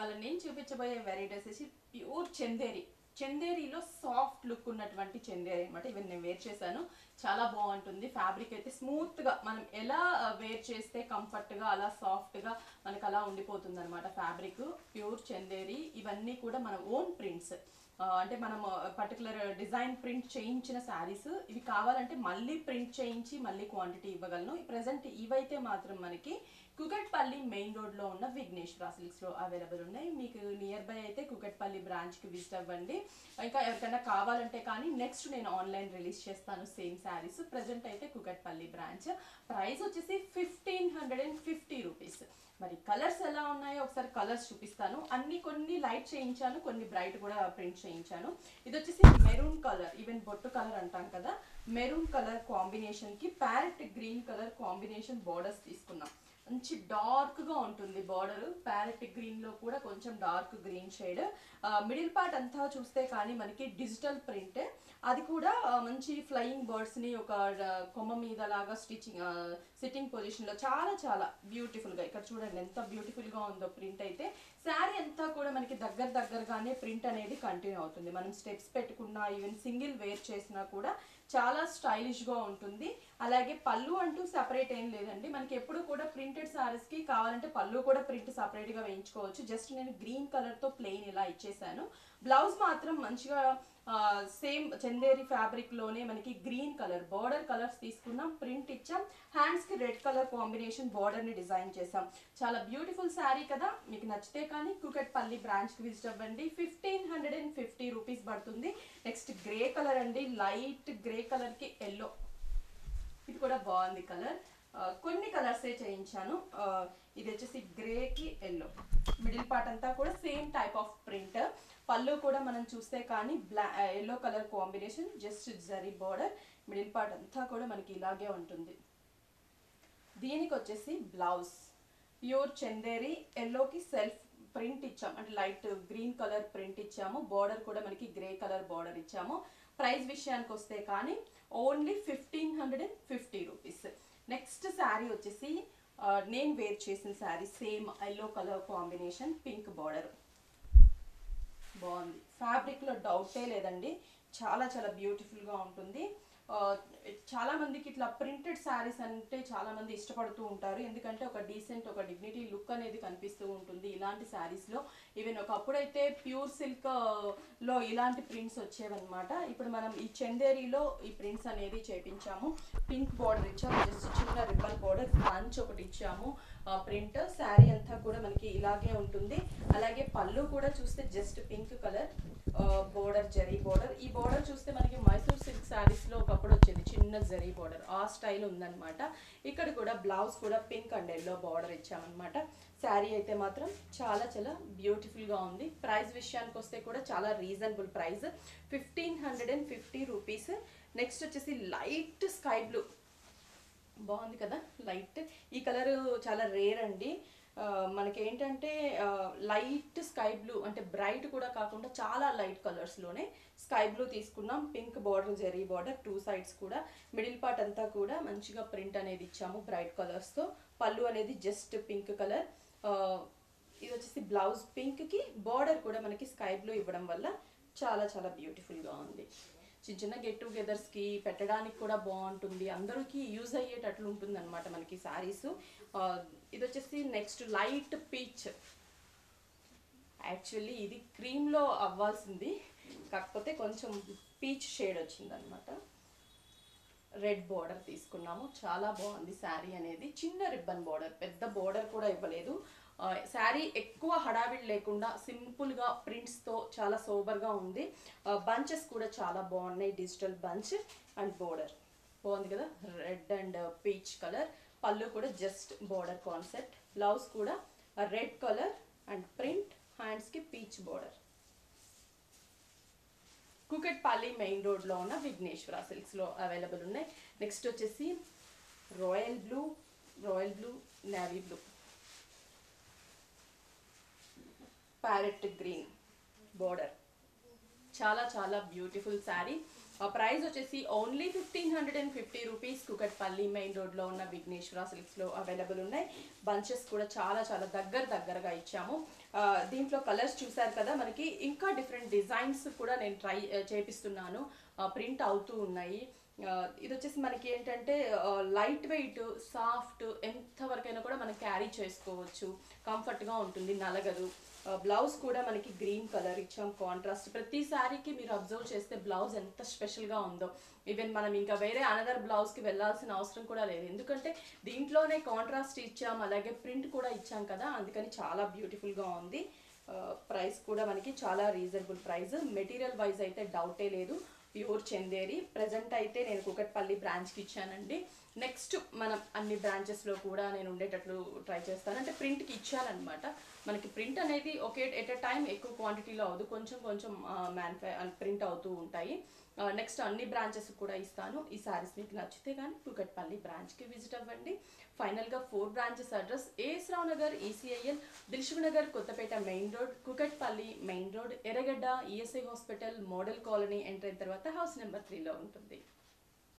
ఇవాళ నేను చూపించబోయే వెరైటీ వచ్చేసి ప్యూర్ చందేరి. చందేరిలో సాఫ్ట్ లుక్ ఉన్నటువంటి చందేరి అనమాట ఇవన్నీ నేను వేర్ చేశాను. చాలా బాగుంటుంది. ఫ్యాబ్రిక్ అయితే స్మూత్గా మనం ఎలా వేర్ చేస్తే కంఫర్ట్గా అలా సాఫ్ట్గా మనకు అలా ఉండిపోతుంది అనమాట ఫ్యాబ్రిక్ ప్యూర్ చందేరి. ఇవన్నీ కూడా మన ఓన్ ప్రింట్స్ అంటే మనం పర్టికులర్ డిజైన్ ప్రింట్ చేయించిన శారీస్ ఇవి కావాలంటే మళ్ళీ ప్రింట్ చేయించి మళ్ళీ క్వాంటిటీ ఇవ్వగలను. ప్రజెంట్ ఇవైతే మాత్రం మనకి కుకట్పల్లి మెయిన్ రోడ్లో ఉన్న విఘ్నేష్ సిల్క్స్లో అవైలబుల్ ఉన్నాయి. మీకు నియర్ బై అయితే కుకట్పల్లి బ్రాంచ్కి విజిట్ అవ్వండి. ఇంకా ఎవరికైనా కావాలంటే కానీ నెక్స్ట్ నేను ఆన్లైన్ రిలీజ్ చేస్తాను సేమ్ శారీస్ ప్రజెంట్ అయితే కుకట్పల్లి బ్రాంచ్. ప్రైస్ వచ్చేసి fifteen hundred and fifty rupees మరి కలర్స్ ఎలా ఉన్నాయో ఒకసారి కలర్స్ చూపిస్తాను. అన్ని కొన్ని లైట్ చేయించాను కొన్ని బ్రైట్ కూడా ప్రింట్ చేయించాను. ఇది వచ్చేసి మెరూన్ కలర్ ఈవెన్ బొట్టు కలర్ అంటాం కదా. మెరూన్ కలర్ కాంబినేషన్కి parrot green colour combination borders తీసుకున్నాం. మంచి డార్క్గా ఉంటుంది బార్డర్. ప్యారెట్ గ్రీన్లో కూడా కొంచెం dark green shade. Middle part అంతా చూస్తే కానీ మనకి డిజిటల్ ప్రింట్. అది కూడా మంచి ఫ్లయింగ్ బర్డ్స్ని ఒక కొమ్మ మీద లాగా స్టిచ్చింగ్ సిట్టింగ్ పొజిషన్లో చాలా చాలా బ్యూటిఫుల్గా ఇక్కడ చూడండి ఎంత బ్యూటిఫుల్గా ఉందో ప్రింట్ అయితే శారీ అంతా కూడా మనకి దగ్గర దగ్గరగానే ప్రింట్ అనేది కంటిన్యూ అవుతుంది. మనం స్టెప్స్ పెట్టుకున్నా ఈవెన్ సింగిల్ వేర్ చేసినా కూడా చాలా స్టైలిష్గా ఉంటుంది. అలాగే పళ్ళు అంటూ సపరేట్ ఏం లేదండి. మనకి ఎప్పుడు కూడా ప్రింటెడ్ శారీస్కి కావాలంటే పళ్ళు కూడా ప్రింట్ సపరేట్గా వేయించుకోవచ్చు. జస్ట్ నేను గ్రీన్ కలర్తో ప్లెయిన్ ఇలా ఇచ్చేసాను. బ్లౌజ్ మాత్రం మంచిగా సేమ్ చందేరి ఫ్యాబ్రిక్లోనే మనకి గ్రీన్ కలర్ బార్డర్ కలర్స్ తీసుకున్నాం ప్రింట్ ఇచ్చాం. హ్యాండ్స్కి రెడ్ కలర్ కాంబినేషన్ బార్డర్ని డిజైన్ చేసాం చాలా బ్యూటిఫుల్ శారీ కదా. మీకు నచ్చితే కానీ కుకట్పల్లి బ్రాంచ్కి విజిట్ అవ్వండి. Fifteen hundred and fifty rupees పడుతుంది. నెక్స్ట్ గ్రే కలర్ అండి. లైట్ గ్రే కలర్కి ఎల్లో ఇది కూడా బాగుంది కలర్ కొన్ని కలర్సే చేయించాను. ఇది వచ్చేసి గ్రేకి ఎల్లో మిడిల్ పార్ట్ అంతా కూడా సేమ్ టైప్ ఆఫ్ ప్రింట్ పళ్ళు కూడా మనం చూస్తే కానీ బ్లా yellow colour combination just zari border middle part అంతా కూడా మనకి ఇలాగే ఉంటుంది. దీనికి వచ్చేసి బ్లౌజ్ ప్యూర్ చందేరి ఎల్లోకి సెల్ఫ్ ప్రింట్ ఇచ్చాము అంటే లైట్ గ్రీన్ కలర్ ప్రింట్ ఇచ్చాము. బార్డర్ కూడా మనకి గ్రే కలర్ బార్డర్ ఇచ్చాము. ప్రైస్ విషయానికి వస్తే కానీ only fifteen hundred and fifty rupees. Next sari వచ్చేసి నేను వేర్ చేసిన sari same yellow colour combination pink border. బాగుంది. ఫ్యాబ్రిక్లో డౌటే లేదండి. చాలా చాలా బ్యూటిఫుల్గా ఉంటుంది. చాలా మందికి ఇట్లా ప్రింటెడ్ శారీస్ అంటే చాలా మంది ఇష్టపడుతూ ఉంటారు. ఎందుకంటే ఒక డీసెంట్ ఒక డిగ్నిటీ లుక్ అనేది కనిపిస్తూ ఉంటుంది ఇలాంటి శారీస్లో ఈవెన్ ఒకప్పుడైతే ప్యూర్ సిల్క్లో ఇలాంటి ప్రింట్స్ వచ్చేవన్నమాట. ఇప్పుడు మనం ఈ చందేరిలో ఈ ప్రింట్స్ అనేది చేపించాము. పింక్ బార్డర్ ఇచ్చాము జస్ట్ చిన్న రిబ్బన్ బార్డర్ పంచ్ ఒకటి ఇచ్చాము. ప్రింట్ శారీ అంతా కూడా మనకి ఇలాగే ఉంటుంది. అలాగే పళ్ళు కూడా చూస్తే just pink colour border zari border ఈ బోర్డర్ చూస్తే మనకి మైసూర్ సిల్క్ శారీస్లో ఒకప్పుడు వచ్చేది చిన్న జరీ బార్డర్ ఆ స్టైల్ ఉందనమాట ఇక్కడ కూడా బ్లౌజ్ కూడా పింక్ అండ్ ఎల్లో బార్డర్ ఇచ్చామన్నమాట. శారీ అయితే మాత్రం చాలా చాలా బ్యూటిఫుల్గా ఉంది. ప్రైస్ విషయానికి వస్తే కూడా చాలా reasonable price fifteen hundred and fifty rupees next వచ్చేసి లైట్ స్కై బ్లూ బాగుంది కదా? లైట్ ఈ కలర్ చాలా రేర్ అండి. మనకి ఏంటంటే లైట్ స్కై బ్లూ అంటే బ్రైట్ కూడా కాకుండా చాలా లైట్ కలర్స్లోనే స్కై బ్లూ తీసుకున్నాం. Pink border zari border two sides కూడా. మిడిల్ పార్ట్ అంతా కూడా మంచిగా ప్రింట్ అనేది ఇచ్చాము బ్రైట్ కలర్స్తో పళ్ళు అనేది జస్ట్ పింక్ కలర్. ఇది వచ్చేసి బ్లౌజ్ పింక్కి బార్డర్ కూడా మనకి స్కై బ్లూ ఇవ్వడం వల్ల చాలా చాలా బ్యూటిఫుల్గా ఉంది. చిన్న చిన్న గెట్ టుగెదర్స్కి పెట్టడానికి కూడా బాగుంటుంది. అందరికీ యూజ్ అయ్యేటట్లు ఉంటుంది అనమాట మనకి శారీస్ ఇది వచ్చేసి నెక్స్ట్ లైట్ పీచ్ యాక్చువల్లీ ఇది క్రీమ్లో అవ్వాల్సింది. కాకపోతే కొంచెం పీచ్ షేడ్ వచ్చింది అనమాట రెడ్ బోర్డర్ తీసుకున్నాము. చాలా బాగుంది శారీ అనేది. చిన్న రిబ్బన్ బోర్డర్ పెద్ద బోర్డర్ కూడా ఇవ్వలేదు. శారీ ఎక్కువ హడావిడి లేకుండా సింపుల్గా ప్రింట్స్తో చాలా సోబర్గా ఉంది. బంచెస్ కూడా చాలా బాగున్నాయి డిజిటల్ బంచ్ అండ్ బోర్డర్. బాగుంది కదా? Red and peach colour. పళ్ళు కూడా జస్ట్ బోర్డర్ కాన్సెప్ట్. బ్లౌజ్ కూడా రెడ్ కలర్ అండ్ ప్రింట్ హ్యాండ్స్కి పీచ్ బోర్డర్. కుకెట్పల్లి మెయిన్ రోడ్లో ఉన్న విఘ్నేశ్వర సిల్క్స్లో అవైలబుల్ ఉన్నాయి. నెక్స్ట్ వచ్చేసి royal blue royal blue navy blue. Parrot green border. చాలా చాలా బ్యూటిఫుల్ శారీ ప్రైస్ వచ్చేసి only fifteen hundred and fifty rupees Kukatpally main రోడ్లో ఉన్న విఘ్నేశ్వర సిల్క్స్లో అవైలబుల్ ఉన్నాయి. బంచెస్ కూడా చాలా చాలా దగ్గర దగ్గరగా ఇచ్చాము. దీంట్లో కలర్స్ చూసారు కదా మనకి ఇంకా డిఫరెంట్ డిజైన్స్ కూడా నేను ట్రై చేపిస్తున్నాను. ప్రింట్ అవుతూ ఉన్నాయి. ఇది వచ్చేసి మనకి ఏంటంటే లైట్ వెయిట్ సాఫ్ట్ ఎంతవరకైనా కూడా మనం క్యారీ చేసుకోవచ్చు. కంఫర్ట్గా ఉంటుంది నలగదు. బ్లౌజ్ కూడా మనకి గ్రీన్ కలర్ ఇచ్చాం కాంట్రాస్ట్ ప్రతి శారీకి మీరు అబ్జర్వ్ చేస్తే బ్లౌజ్ ఎంత స్పెషల్గా ఉందో. ఈవెన్ మనం ఇంకా వేరే అనదర్ బ్లౌజ్కి వెళ్ళాల్సిన అవసరం కూడా లేదు. ఎందుకంటే దీంట్లోనే కాంట్రాస్ట్ ఇచ్చాం అలాగే ప్రింట్ కూడా ఇచ్చాం కదా అందుకని చాలా బ్యూటిఫుల్గా ఉంది. ప్రైస్ కూడా మనకి చాలా రీజనబుల్ ప్రైస్ మెటీరియల్ వైజ్ అయితే డౌటే లేదు. ప్యూర్ చందేరి. ప్రజెంట్ అయితే నేను కూకట్పల్లి బ్రాంచ్కి ఇచ్చానండి. నెక్స్ట్ మనం అన్ని బ్రాంచెస్లో కూడా నేను ఉండేటట్లు ట్రై చేస్తాను. అంటే ప్రింట్కి ఇచ్చానమాట మనకి ప్రింట్ అనేది ఒకే ఎట్ ఎ టైం ఎక్కువ క్వాంటిటీలో అవదు కొంచెం కొంచెం మ్యానుఫ్యా ప్రింట్ అవుతూ ఉంటాయి. నెక్స్ట్ అన్ని బ్రాంచెస్ కూడా ఇస్తాను. ఈ సారీస్ మీకు నచ్చితే కానీ టూకట్పల్లి బ్రాంచ్కి విజిట్ అవ్వండి. ఫైనల్గా four branches address AS Rao Nagar ECIL Dilsukh Nagar Kothapet main road Kukatpally main road Erragadda ESI hospital model colony enter అయిన తర్వాత హౌస్ నెంబర్ త్రీలో ఉంటుంది.